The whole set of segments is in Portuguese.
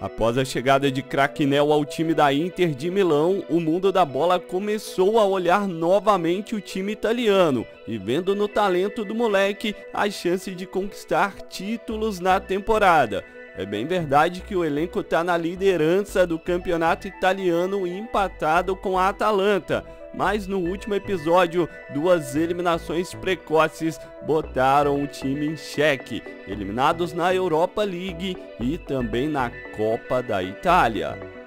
Após a chegada de Cracknell ao time da Inter de Milão, o mundo da bola começou a olhar novamente o time italiano e vendo no talento do moleque a chance de conquistar títulos na temporada. É bem verdade que o elenco está na liderança do campeonato italiano empatado com a Atalanta, mas no último episódio, duas eliminações precoces botaram o time em xeque, eliminados na Europa League e também na Copa da Itália.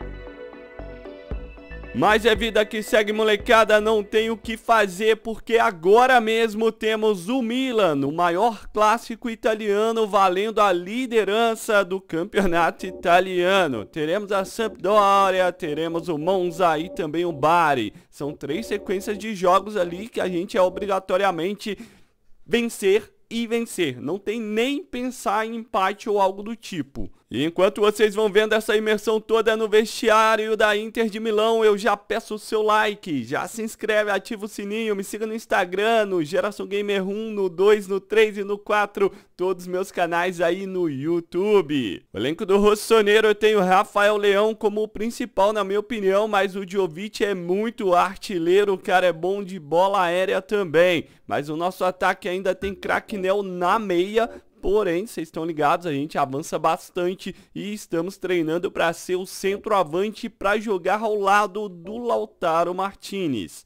Mas é vida que segue, molecada, não tem o que fazer porque agora mesmo temos o Milan, o maior clássico italiano valendo a liderança do campeonato italiano. Teremos a Sampdoria, teremos o Monza e também o Bari. São três sequências de jogos ali que a gente é obrigatoriamente vencer e vencer. Não tem nem pensar em empate ou algo do tipo. E enquanto vocês vão vendo essa imersão toda no vestiário da Inter de Milão, eu já peço o seu like, já se inscreve, ativa o sininho, me siga no Instagram, no Geração Gamer 1, no 2, no 3 e no 4, todos os meus canais aí no YouTube. O elenco do Rossoneiro eu tenho Rafael Leão como o principal na minha opinião, mas o Jovic é muito artilheiro, o cara é bom de bola aérea também. Mas o nosso ataque ainda tem Cracknell na meia, Porém, vocês estão ligados, a gente avança bastante e estamos treinando para ser o centroavante para jogar ao lado do Lautaro Martinez.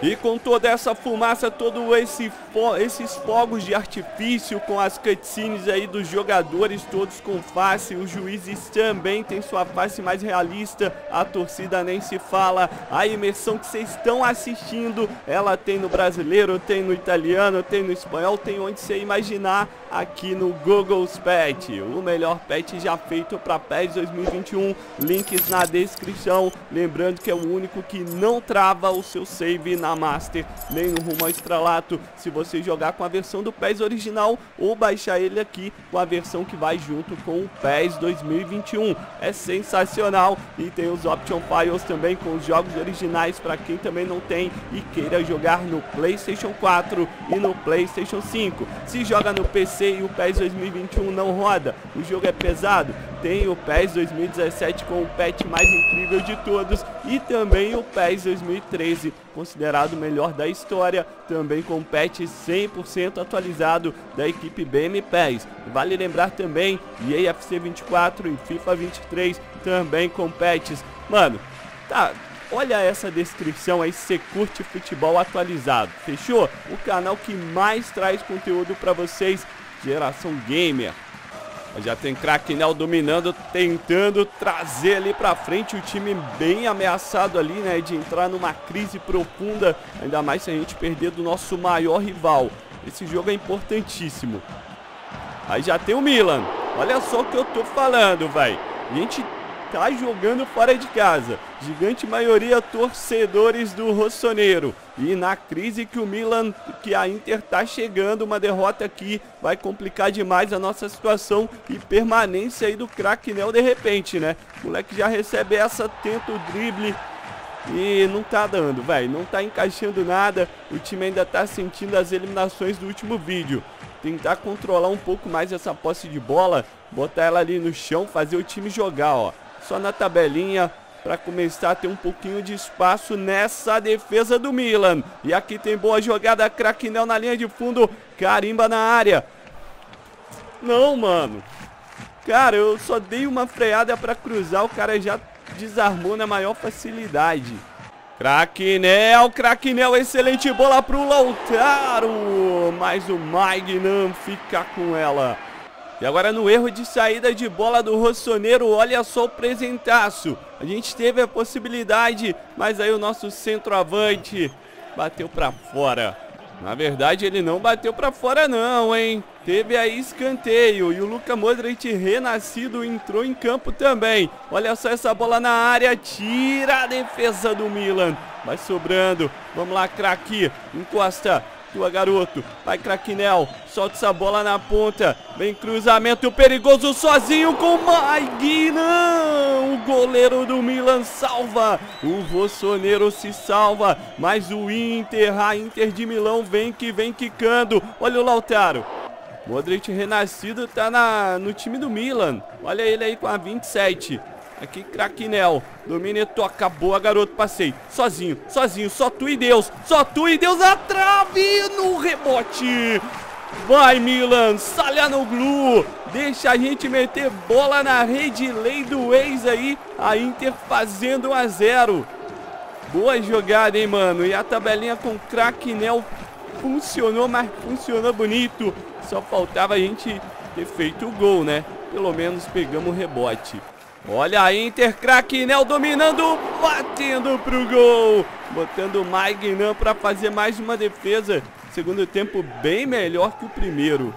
E com toda essa fumaça, todo esse fo esses fogos de artifício com as cutscenes aí dos jogadores todos com face, os juízes também têm sua face mais realista, a torcida nem se fala, a imersão que vocês estão assistindo, ela tem no brasileiro, tem no italiano, tem no espanhol, tem onde você imaginar aqui no Google's Pet, o melhor pet já feito para PES 2021, links na descrição, lembrando que é o único que não trava o seu save na na Master, nem no rumo ao estralato, se você jogar com a versão do PES original ou baixar ele aqui com a versão que vai junto com o PES 2021. É sensacional e tem os Option Files também com os jogos originais para quem também não tem e queira jogar no PlayStation 4 e no PlayStation 5. Se joga no PC e o PES 2021 não roda, o jogo é pesado, tem o PES 2017 com o patch mais incrível de todos e também o PES 2013, considerado o melhor da história, também com patch 100% atualizado da equipe BM PES. Vale lembrar também EA FC 24 e FIFA 23 também com patches. Mano, tá, Olha essa descrição aí se curte futebol atualizado, fechou? O canal que mais traz conteúdo para vocês, Geração Gamer. Já tem Cracknell dominando, tentando trazer ali pra frente o time bem ameaçado ali, né? De entrar numa crise profunda, ainda mais se a gente perder do nosso maior rival. Esse jogo é importantíssimo. Aí já tem o Milan. Olha só o que eu tô falando, vai. A gente tá jogando fora de casa. Gigante maioria torcedores do Rossoneiro. E na crise que o Milan, que a Inter tá chegando, uma derrota aqui vai complicar demais a nossa situação e permanência aí do Cracknell de repente, né? O moleque já recebe essa, tenta o drible e não tá dando, velho. Não tá encaixando nada. O time ainda tá sentindo as eliminações do último vídeo. Tentar controlar um pouco mais essa posse de bola, botar ela ali no chão, fazer o time jogar, ó só na tabelinha para começar a ter um pouquinho de espaço nessa defesa do Milan. E aqui tem boa jogada, Cracknell na linha de fundo, carimba na área. Não, mano. Cara, eu só dei uma freada para cruzar, o cara já desarmou na maior facilidade. Cracknell, Cracknell, excelente bola pro Lautaro. Mas o Magnum fica com ela. E agora no erro de saída de bola do Rossoneiro, olha só o presentaço. A gente teve a possibilidade, mas aí o nosso centroavante bateu para fora. Na verdade, ele não bateu para fora não, hein? Teve aí escanteio e o Luka Modric renascido entrou em campo também. Olha só essa bola na área, tira a defesa do Milan. Vai sobrando, vamos lá, craque, encosta tua, garoto. Vai, Craquinel. Solta essa bola na ponta. Vem cruzamento perigoso sozinho com o Não! O goleiro do Milan salva. O Rossoneiro se salva. Mas o Inter, a Inter de Milão vem que vem quicando. Olha o Lautaro. Modric renascido tá na, no time do Milan. Olha ele aí com a 27. Aqui, Craquinel. Domina e toca. Boa, garoto. Passei. Sozinho, sozinho. Só tu e Deus. Só tu e Deus. A trave no rebote. Vai, Milan. Salha no glu. Deixa a gente meter bola na rede. Lei do ex aí. A Inter fazendo 1 a 0. Boa jogada, hein, mano. E a tabelinha com Craquinel funcionou, mas funcionou bonito. Só faltava a gente ter feito o gol, né? Pelo menos pegamos o rebote. Olha a Inter, Craquinel dominando, batendo pro gol. Botando o Magnan para fazer mais uma defesa. Segundo tempo bem melhor que o primeiro.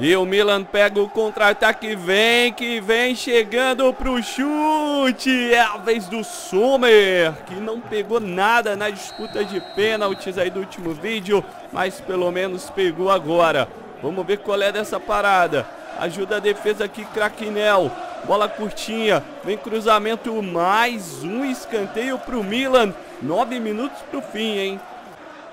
E o Milan pega o contra-ataque, vem que vem chegando pro chute. É a vez do Sommer, que não pegou nada na disputa de pênaltis aí do último vídeo, mas pelo menos pegou agora. Vamos ver qual é dessa parada. Ajuda a defesa aqui, Craquinel. Bola curtinha, vem cruzamento, mais um escanteio para o Milan. Nove minutos para o fim, hein?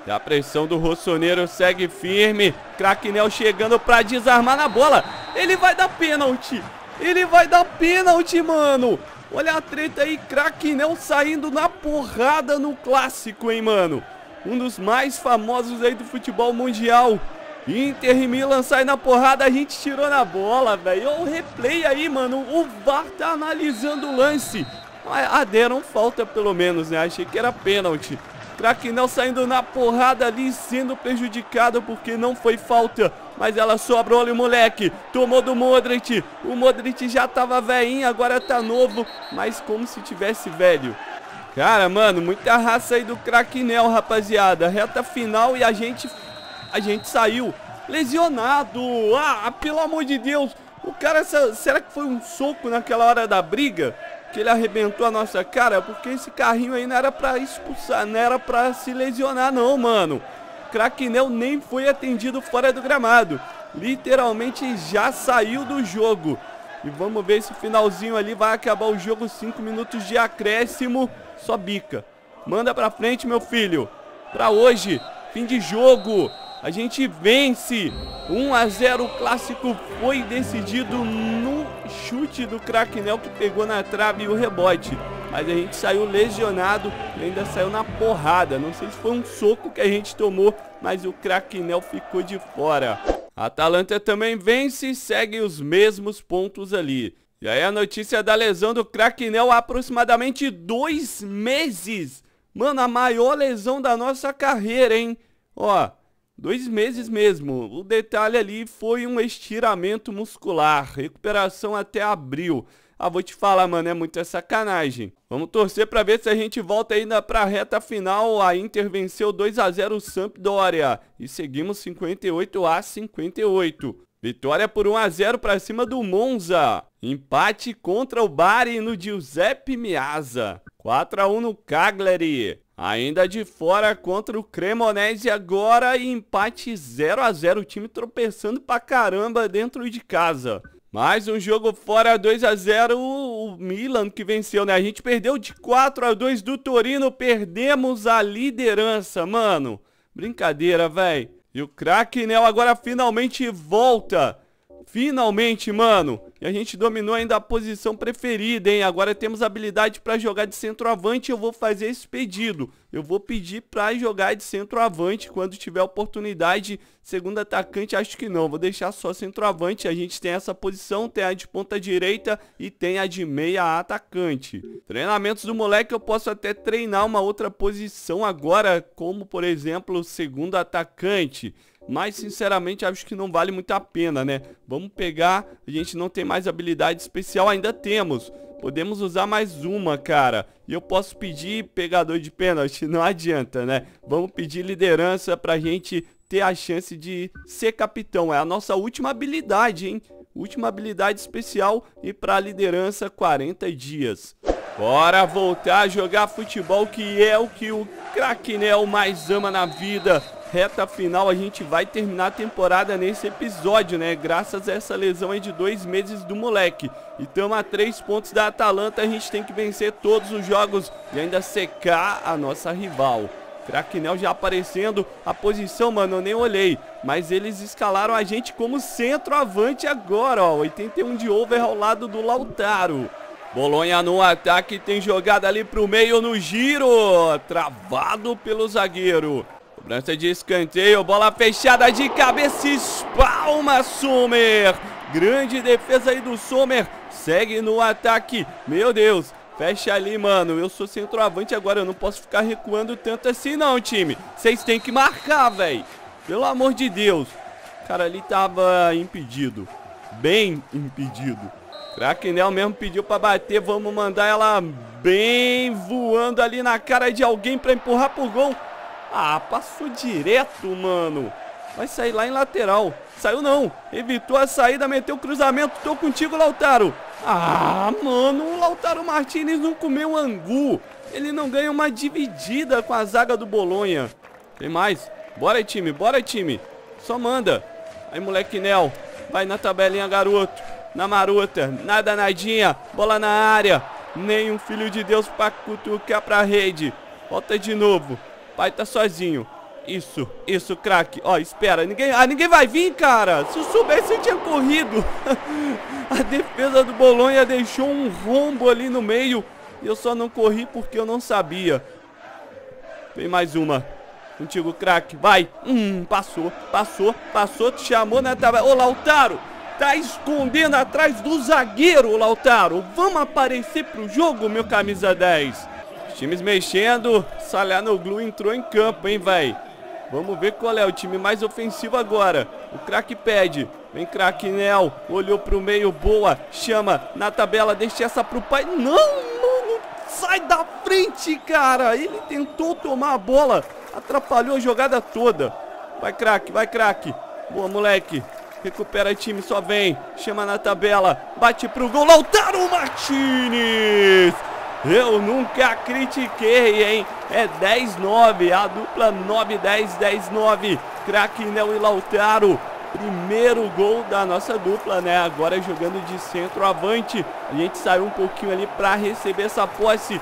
E a pressão do Rossoneiro segue firme. Craquinel chegando para desarmar na bola. Ele vai dar pênalti. Ele vai dar pênalti, mano. Olha a treta aí, Craquinel saindo na porrada no clássico, hein, mano. Um dos mais famosos aí do futebol mundial. Inter e Milan sai na porrada, a gente tirou na bola, velho. O replay aí, mano. O VAR tá analisando o lance. Ah, deram falta pelo menos, né? Achei que era pênalti. Craquinel saindo na porrada ali, sendo prejudicado porque não foi falta. Mas ela sobra, olha o moleque. Tomou do Modric. O Modric já tava velhinho, agora tá novo. Mas como se tivesse velho. Cara, mano, muita raça aí do Craquinel, rapaziada. Reta final e a gente a gente saiu lesionado. Ah, pelo amor de Deus. O cara, será que foi um soco naquela hora da briga? Que ele arrebentou a nossa cara? Porque esse carrinho aí não era pra expulsar, não era pra se lesionar não, mano. Craquinel nem foi atendido fora do gramado. Literalmente já saiu do jogo. E vamos ver se finalzinho ali vai acabar o jogo. 5 minutos de acréscimo. Só bica. Manda pra frente, meu filho. Pra hoje. Fim de jogo. A gente vence. 1 a 0 o clássico foi decidido no chute do Cracknell que pegou na trave e o rebote. Mas a gente saiu lesionado e ainda saiu na porrada. Não sei se foi um soco que a gente tomou, mas o Cracknell ficou de fora. Atalanta também vence e segue os mesmos pontos ali. E aí a notícia da lesão do Cracknell há aproximadamente dois meses. Mano, a maior lesão da nossa carreira, hein? Ó, Dois meses mesmo. O detalhe ali foi um estiramento muscular. Recuperação até abril. Ah, vou te falar, mano, é muita sacanagem. Vamos torcer para ver se a gente volta ainda pra reta final. A Inter venceu 2 a 0 o Sampdoria e seguimos 58 a 58. Vitória por 1 a 0 para cima do Monza. Empate contra o Bari no Giuseppe Miazza. 4 a 1 no Cagliari. Ainda de fora contra o Cremonese agora e empate 0 a 0 o time tropeçando pra caramba dentro de casa. Mais um jogo fora 2 a 0 o Milan que venceu, né? A gente perdeu de 4 a 2 do Torino, perdemos a liderança, mano. Brincadeira, velho. E o Cracknell agora finalmente volta. Finalmente, mano. E a gente dominou ainda a posição preferida, hein? Agora temos habilidade para jogar de centroavante. Eu vou fazer esse pedido. Eu vou pedir para jogar de centroavante quando tiver oportunidade. Segundo atacante, acho que não. Vou deixar só centroavante. A gente tem essa posição, tem a de ponta direita e tem a de meia atacante. Treinamentos do moleque eu posso até treinar uma outra posição agora, como por exemplo, segundo atacante mas sinceramente acho que não vale muito a pena, né? Vamos pegar, a gente não tem mais habilidade especial, ainda temos. Podemos usar mais uma, cara. E eu posso pedir pegador de pênalti, não adianta, né? Vamos pedir liderança pra gente ter a chance de ser capitão. É a nossa última habilidade, hein? Última habilidade especial e pra liderança 40 dias. Bora voltar a jogar futebol, que é o que o Cracknell mais ama na vida reta final, a gente vai terminar a temporada nesse episódio, né? Graças a essa lesão aí de dois meses do moleque. E estamos a três pontos da Atalanta, a gente tem que vencer todos os jogos e ainda secar a nossa rival. Cracknell já aparecendo. A posição, mano, eu nem olhei. Mas eles escalaram a gente como centroavante agora, ó. 81 de over ao lado do Lautaro. Bolonha no ataque, tem jogada ali pro meio no giro. Travado pelo zagueiro. Cobrança de escanteio, bola fechada de cabeça, espalma Sommer. Grande defesa aí do Sommer. Segue no ataque. Meu Deus, Fecha ali, mano. Eu sou centroavante agora. Eu não posso ficar recuando tanto assim, não, time. Vocês têm que marcar, velho. Pelo amor de Deus. O cara ali tava impedido. Bem impedido. Cracknell mesmo pediu pra bater. Vamos mandar ela bem voando ali na cara de alguém pra empurrar pro gol. Ah, passou direto, mano. Vai sair lá em lateral. Saiu não. Evitou a saída, meteu o cruzamento. Tô contigo, Lautaro. Ah, mano, o Lautaro Martinez não comeu angu. Ele não ganha uma dividida com a zaga do Bolonha. Tem mais. Bora, time, bora, time. Só manda. Aí, moleque Nel. Vai na tabelinha, garoto. Na marota. Nada, nadinha. Bola na área. Nenhum filho de Deus pra cutucar pra rede. Volta de novo. Pai tá sozinho. Isso, isso, craque. Ó, espera. Ninguém, ah, ninguém vai vir, cara. Se eu soubesse, eu tinha corrido. A defesa do Bolonha deixou um rombo ali no meio. E eu só não corri porque eu não sabia. Vem mais uma. Contigo, craque. Vai. Hum, passou, passou, passou. Te chamou na tabela. Ô, Lautaro. Tá escondendo atrás do zagueiro, Lautaro. Vamos aparecer pro jogo, meu camisa 10. Times mexendo. Salhanoglu entrou em campo, hein, velho. Vamos ver qual é o time mais ofensivo agora. O craque pede. Vem craque Nel. Olhou pro meio. Boa. Chama na tabela. Deixa essa pro pai. Não, mano. Sai da frente, cara. Ele tentou tomar a bola. Atrapalhou a jogada toda. Vai craque, vai craque. Boa, moleque. Recupera time, só vem. Chama na tabela. Bate pro gol. Lautaro Martinez. Eu nunca critiquei, hein? É 10-9, a dupla 9-10, 10-9. Cracknell e Lautaro. Primeiro gol da nossa dupla, né? Agora jogando de centroavante. A gente saiu um pouquinho ali para receber essa posse.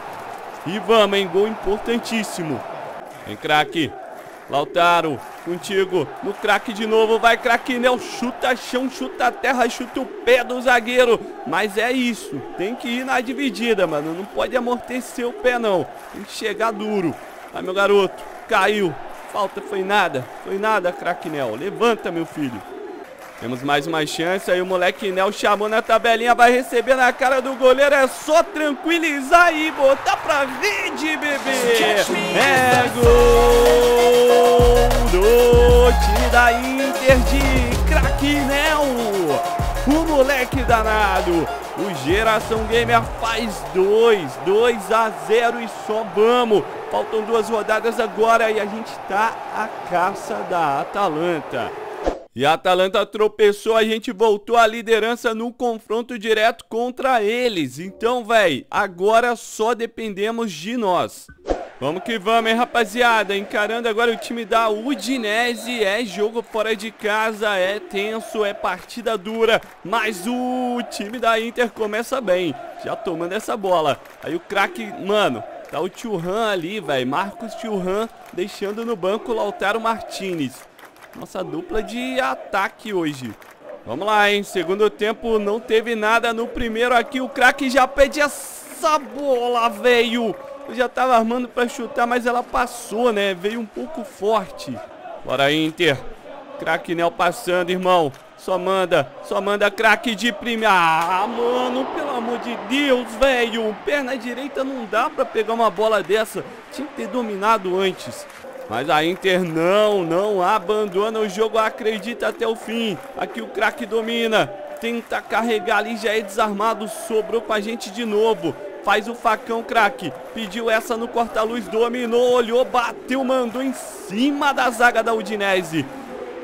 E vamos, hein? Gol importantíssimo. Vem, craque. Lautaro, contigo, no craque de novo, vai Craquinel, chuta chão, chuta terra, chuta o pé do zagueiro, mas é isso, tem que ir na dividida, mano, não pode amortecer o pé não, tem que chegar duro, vai meu garoto, caiu, falta foi nada, foi nada Craquinel, levanta meu filho. Temos mais uma chance, aí o moleque Nel chamou na tabelinha, vai receber na cara do goleiro, é só tranquilizar e botar pra rede, bebê! É gol time da Inter de Craquinel! O moleque danado, o Geração Gamer faz 2, 2 a 0 e só vamos! Faltam duas rodadas agora e a gente tá a caça da Atalanta. E a Atalanta tropeçou, a gente voltou à liderança no confronto direto contra eles. Então, véi, agora só dependemos de nós. Vamos que vamos, hein, rapaziada. Encarando agora o time da Udinese. É jogo fora de casa, é tenso, é partida dura. Mas o time da Inter começa bem. Já tomando essa bola. Aí o craque, mano, tá o Churran ali, velho. Marcos Churran deixando no banco o Lautaro Martinez. Nossa dupla de ataque hoje. Vamos lá, hein? Segundo tempo não teve nada no primeiro aqui. O craque já pede essa bola, velho. Eu já tava armando pra chutar, mas ela passou, né? Veio um pouco forte. Bora, Inter. Craque Nel passando, irmão. Só manda, só manda craque de primeira. Ah, mano, pelo amor de Deus, velho. Perna direita não dá pra pegar uma bola dessa. Tinha que ter dominado antes. Mas a Inter não, não abandona o jogo, acredita até o fim. Aqui o craque domina, tenta carregar ali, já é desarmado, sobrou com a gente de novo. Faz o facão, craque. Pediu essa no corta-luz, dominou, olhou, bateu, mandou em cima da zaga da Udinese.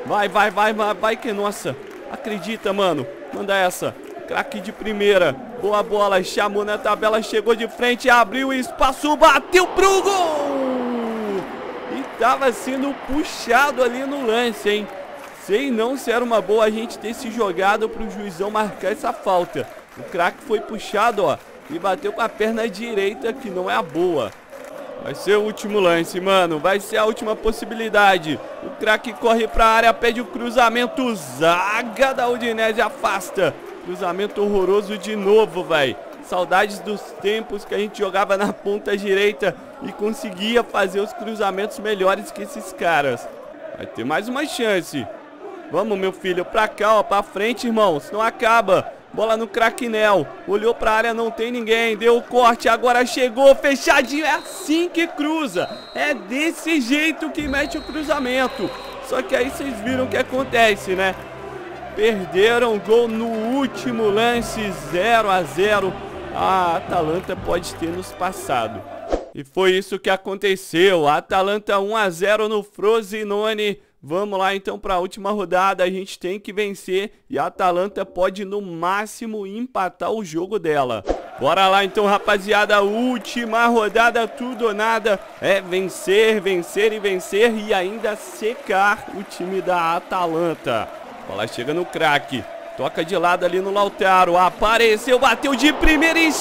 Vai, vai, vai, vai, vai que nossa. Acredita, mano. Manda essa. Craque de primeira. Boa bola, chamou na tabela, chegou de frente, abriu espaço, bateu pro gol! estava sendo puxado ali no lance, hein? Sei não se era uma boa a gente ter se jogado para o juizão marcar essa falta. O craque foi puxado, ó, e bateu com a perna direita, que não é a boa. Vai ser o último lance, mano. Vai ser a última possibilidade. O craque corre pra área, pede o cruzamento. Zaga da Udinese afasta. Cruzamento horroroso de novo, velho. Saudades dos tempos que a gente jogava na ponta direita e conseguia fazer os cruzamentos melhores que esses caras. Vai ter mais uma chance. Vamos, meu filho, pra cá, ó, pra frente, irmão, senão acaba. Bola no craquinel, olhou pra área, não tem ninguém, deu o corte, agora chegou, fechadinho, é assim que cruza. É desse jeito que mete o cruzamento. Só que aí vocês viram o que acontece, né? Perderam gol no último lance, 0 a 0 A Atalanta pode ter nos passado. E foi isso que aconteceu. A Atalanta 1 a 0 no Frosinone. Vamos lá então para a última rodada, a gente tem que vencer e a Atalanta pode no máximo empatar o jogo dela. Bora lá então rapaziada, última rodada, tudo ou nada, é vencer, vencer e vencer e ainda secar o time da Atalanta. Bola chega no craque. Toca de lado ali no Lautaro. Apareceu, bateu de primeira e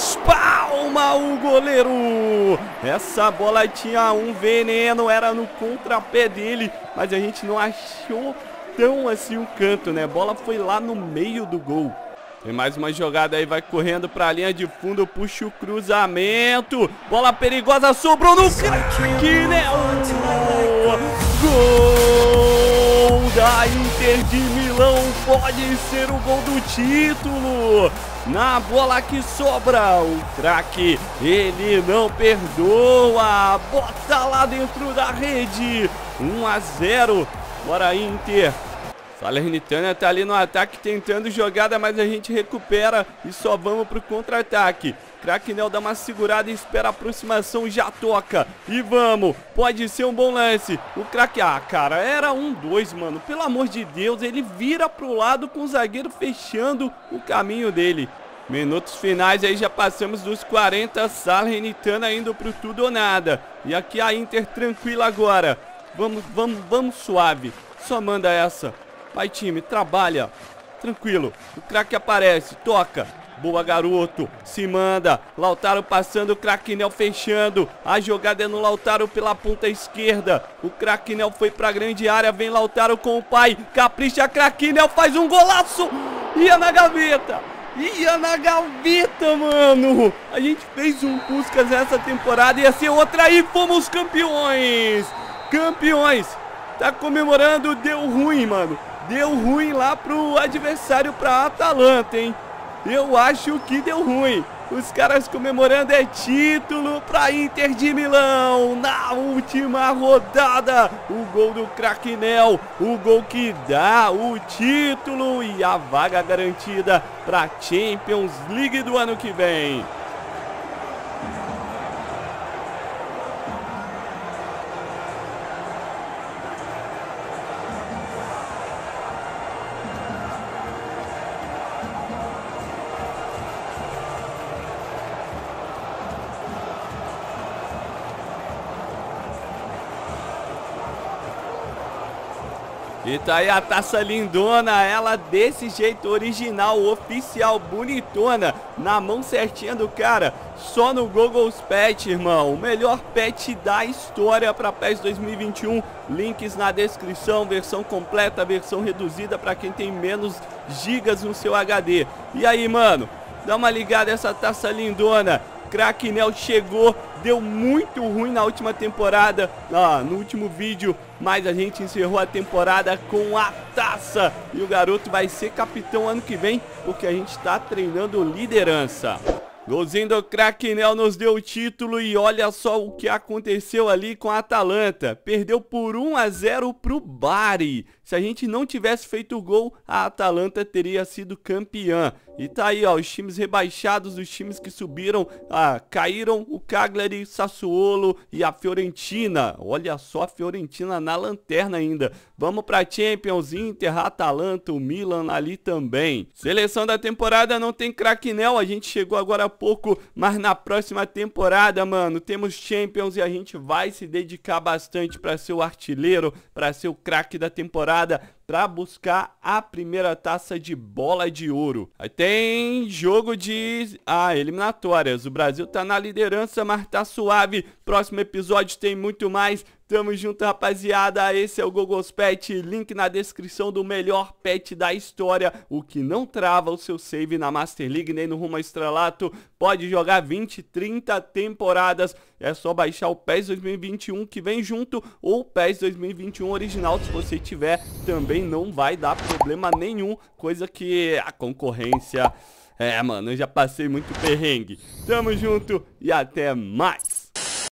espalma o goleiro. Essa bola tinha um veneno, era no contrapé dele. Mas a gente não achou tão assim o canto, né? A bola foi lá no meio do gol. Tem mais uma jogada aí, vai correndo pra linha de fundo, puxa o cruzamento. Bola perigosa, sobrou no craque, né? Gol da Inter de Milão, pode ser o gol do título. Na bola que sobra, o craque, ele não perdoa. Bota lá dentro da rede. 1 a 0. Bora Inter. Salernitana tá ali no ataque tentando jogada, mas a gente recupera e só vamos pro contra-ataque. Cracknell dá uma segurada e espera a aproximação, já toca. E vamos, pode ser um bom lance. O craque, ah, cara, era um dois, mano. Pelo amor de Deus, ele vira pro lado com o zagueiro fechando o caminho dele. Minutos finais aí já passamos dos 40, Salernitana indo pro tudo ou nada. E aqui a Inter tranquila agora. Vamos, vamos, vamos suave. Só manda essa. Vai time, trabalha. Tranquilo. O craque aparece, toca. Boa, garoto. Se manda. Lautaro passando, o Craquinel fechando. A jogada é no Lautaro pela ponta esquerda. O Craquinel foi pra grande área. Vem Lautaro com o pai. Capricha, Craquinel faz um golaço. Ia na gaveta. Ia na gaveta, mano. A gente fez um Puskas essa temporada. Ia ser outra e fomos campeões. Campeões. Tá comemorando, deu ruim, mano deu ruim lá pro adversário, pra Atalanta, hein? Eu acho que deu ruim. Os caras comemorando é título para Inter de Milão na última rodada. O gol do Craquinel, o gol que dá o título e a vaga garantida para Champions League do ano que vem. Tá aí a taça lindona, ela desse jeito original, oficial, bonitona, na mão certinha do cara. Só no Google's Pet, irmão. O melhor pet da história para PES 2021. Links na descrição, versão completa, versão reduzida para quem tem menos gigas no seu HD. E aí, mano? Dá uma ligada essa taça lindona. Cracknell chegou, deu muito ruim na última temporada, ó, no último vídeo, mas a gente encerrou a temporada com a taça. E o garoto vai ser capitão ano que vem, porque a gente está treinando liderança. Golzinho do Cracknell nos deu o título e olha só o que aconteceu ali com a Atalanta. Perdeu por 1 a 0 pro Bari. Se a gente não tivesse feito o gol, a Atalanta teria sido campeã. E tá aí, ó, os times rebaixados, os times que subiram, ah, caíram o Cagliari, Sassuolo e a Fiorentina. Olha só a Fiorentina na lanterna ainda. Vamos pra Champions, Inter, Atalanta, o Milan ali também. Seleção da temporada não tem Cracknell, a gente chegou agora há pouco, mas na próxima temporada, mano, temos Champions e a gente vai se dedicar bastante para ser o artilheiro, para ser o craque da temporada para buscar a primeira taça de bola de ouro. Aí tem jogo de ah, eliminatórias. O Brasil tá na liderança, mas tá suave. Próximo episódio tem muito mais. Tamo junto, rapaziada. Esse é o Gogos Pet. Link na descrição do melhor pet da história. O que não trava o seu save na Master League nem no rumo estrelato. Pode jogar 20, 30 temporadas. É só baixar o PES 2021 que vem junto ou o PES 2021 original se você tiver. Também não vai dar problema nenhum. Coisa que a concorrência... É, mano, eu já passei muito perrengue. Tamo junto e até mais.